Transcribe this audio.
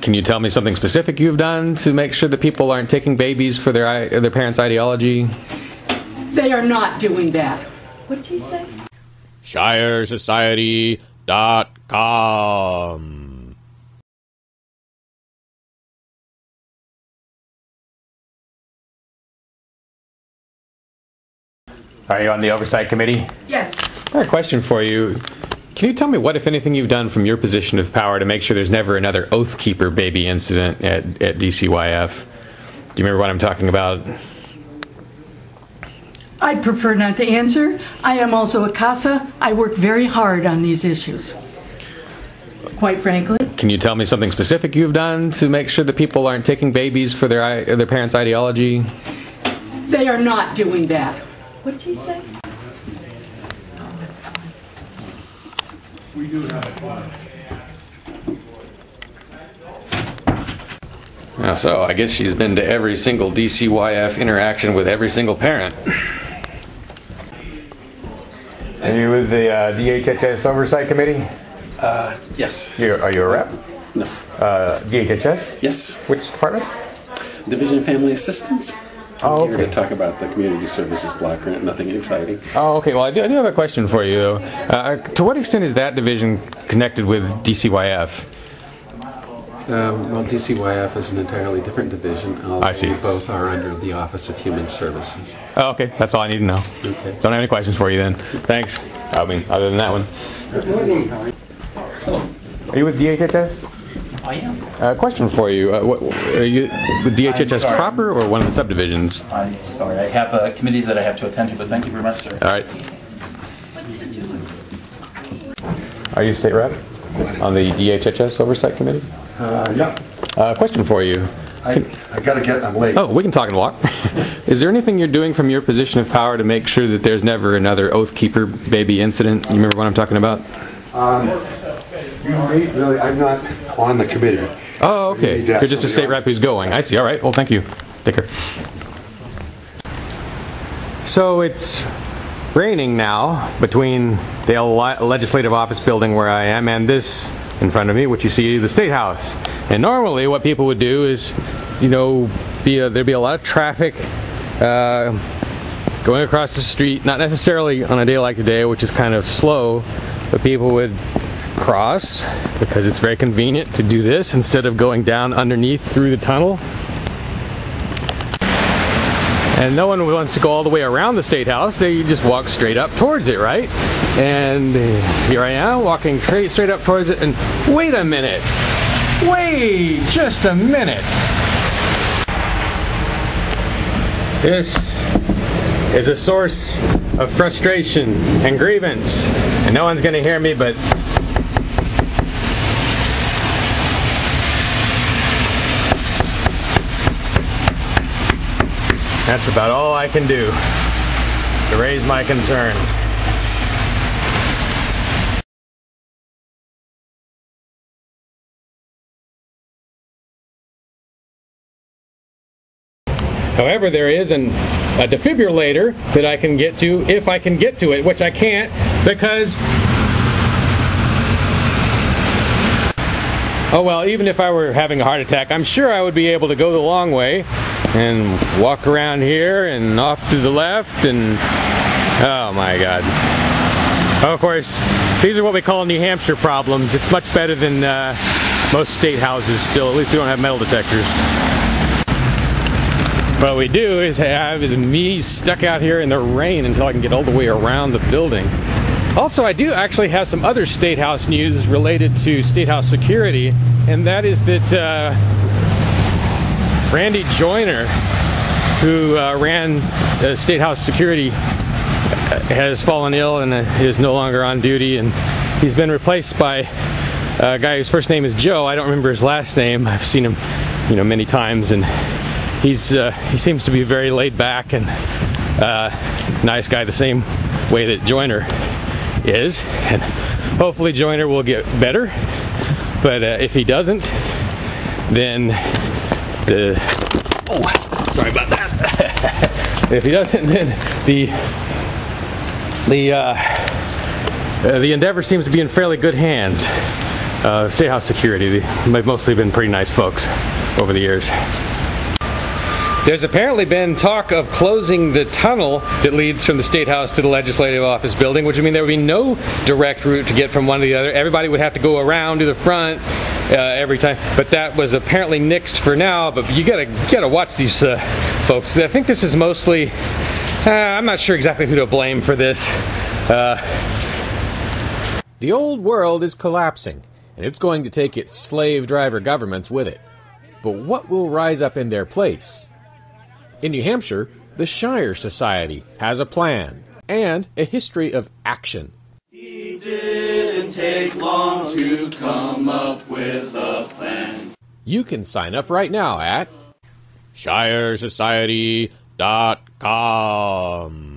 Can you tell me something specific you've done to make sure that people aren't taking babies for their their parents' ideology? They are not doing that. What did he say? ShireSociety.com. Are you on the oversight committee? Yes. I have a question for you. Can you tell me what, if anything, you've done from your position of power to make sure there's never another Oath Keeper baby incident at, at DCYF? Do you remember what I'm talking about? I'd prefer not to answer. I am also a CASA. I work very hard on these issues. Quite frankly, Can you tell me something specific you've done to make sure that people aren't taking babies for their their parents' ideology? they are not doing that. What did he say? Yeah, so I guess she's been to every single DCYF interaction with every single parent. Are you with the uh, DHHS Oversight Committee? Uh, yes. You, are you a rep? No. Uh, DHHS? Yes. Which department? Division of Family Assistance. Oh, I'm here okay. to talk about the community services block grant. Nothing exciting. Oh, okay. Well, I do, I do have a question for you, though. Uh, to what extent is that division connected with DCYF? Um, well, DCYF is an entirely different division. although I see. Both are under the Office of Human Services. Oh, okay. That's all I need to know. Okay. Don't have any questions for you then. Thanks. I mean, other than that one. Good morning. Hello. Are you with DHHS? I am. Uh, question for you. Uh, what, are you with DHHS proper or one of the subdivisions? I'm sorry. I have a committee that I have to attend to, but thank you very much, sir. All right. What's he doing? Are you state rep on the DHHS oversight committee? Uh, yeah, Uh, question for you. I, I gotta get, I'm late. Oh, we can talk and walk. Is there anything you're doing from your position of power to make sure that there's never another Oath Keeper baby incident? You remember what I'm talking about? You really, I'm not on the committee. Oh, okay. You You're just a state rep who's going. I see. All right. Well, thank you. Take care. So it's raining now between the legislative office building where I am and this in front of me, which you see the state house. And normally, what people would do is, you know, be a, there'd be a lot of traffic. Uh, going across the street, not necessarily on a day like today, which is kind of slow, but people would cross because it's very convenient to do this instead of going down underneath through the tunnel. And no one wants to go all the way around the state house. They just walk straight up towards it, right? And here I am walking straight up towards it. And wait a minute. Wait just a minute. This is a source of frustration and grievance. And no one's going to hear me, but that's about all I can do to raise my concerns. However, there is an, a defibrillator that I can get to if I can get to it, which I can't because. Oh well, even if I were having a heart attack, I'm sure I would be able to go the long way and walk around here and off to the left and. Oh my god. Of course, these are what we call New Hampshire problems. It's much better than uh, most state houses still. At least we don't have metal detectors. What we do is have is me stuck out here in the rain until I can get all the way around the building. Also, I do actually have some other State House news related to State House security, and that is that uh, Randy Joyner, who uh, ran uh, State House security, uh, has fallen ill and uh, is no longer on duty, and he's been replaced by a guy whose first name is Joe. I don't remember his last name. I've seen him, you know, many times, and he's uh, he seems to be very laid back and uh, nice guy, the same way that Joyner is. And hopefully, Joyner will get better. But uh, if he doesn't, then the oh, sorry about that. if he doesn't, then the the uh, uh, the endeavor seems to be in fairly good hands. uh, State House security. They've mostly been pretty nice folks over the years. There's apparently been talk of closing the tunnel that leads from the State House to the Legislative Office building, which would mean there would be no direct route to get from one to the other. Everybody would have to go around to the front uh, every time. But that was apparently nixed for now. But you gotta you gotta watch these uh, folks. I think this is mostly. Uh, I'm not sure exactly who to blame for this. Uh, The old world is collapsing, and it's going to take its slave driver governments with it. But what will rise up in their place? In New Hampshire, the Shire Society has a plan and a history of action. Take long to come up with a plan. You can sign up right now at ShireSociety.com.